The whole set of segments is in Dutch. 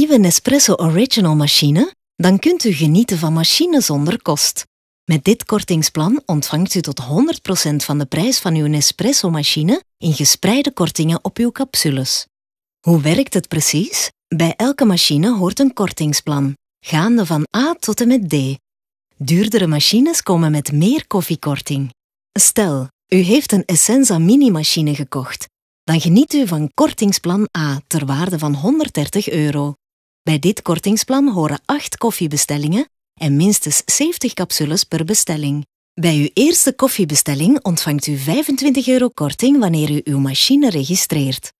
nieuwe Nespresso Original machine? Dan kunt u genieten van machine zonder kost. Met dit kortingsplan ontvangt u tot 100% van de prijs van uw Nespresso-machine in gespreide kortingen op uw capsules. Hoe werkt het precies? Bij elke machine hoort een kortingsplan, gaande van A tot en met D. Duurdere machines komen met meer koffiekorting. Stel, u heeft een Essenza mini-machine gekocht. Dan geniet u van kortingsplan A ter waarde van 130 euro. Bij dit kortingsplan horen 8 koffiebestellingen en minstens 70 capsules per bestelling. Bij uw eerste koffiebestelling ontvangt u 25 euro korting wanneer u uw machine registreert.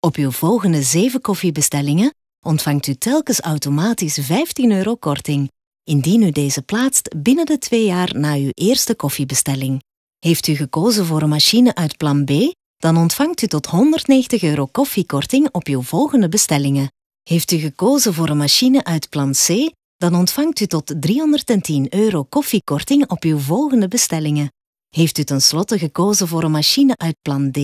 Op uw volgende 7 koffiebestellingen ontvangt u telkens automatisch 15 euro korting, indien u deze plaatst binnen de twee jaar na uw eerste koffiebestelling. Heeft u gekozen voor een machine uit plan B, dan ontvangt u tot 190 euro koffiekorting op uw volgende bestellingen. Heeft u gekozen voor een machine uit plan C, dan ontvangt u tot 310 euro koffiekorting op uw volgende bestellingen. Heeft u tenslotte gekozen voor een machine uit plan D,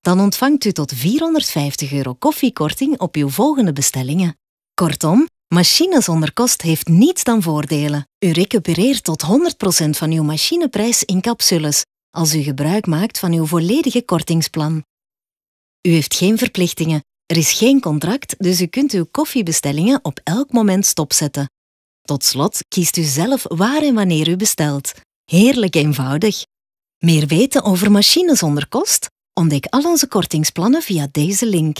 dan ontvangt u tot 450 euro koffiekorting op uw volgende bestellingen. Kortom, machine zonder kost heeft niets dan voordelen. U recupereert tot 100% van uw machineprijs in capsules als u gebruik maakt van uw volledige kortingsplan. U heeft geen verplichtingen, er is geen contract, dus u kunt uw koffiebestellingen op elk moment stopzetten. Tot slot kiest u zelf waar en wanneer u bestelt. Heerlijk eenvoudig. Meer weten over machines zonder kost? Ontdek al onze kortingsplannen via deze link.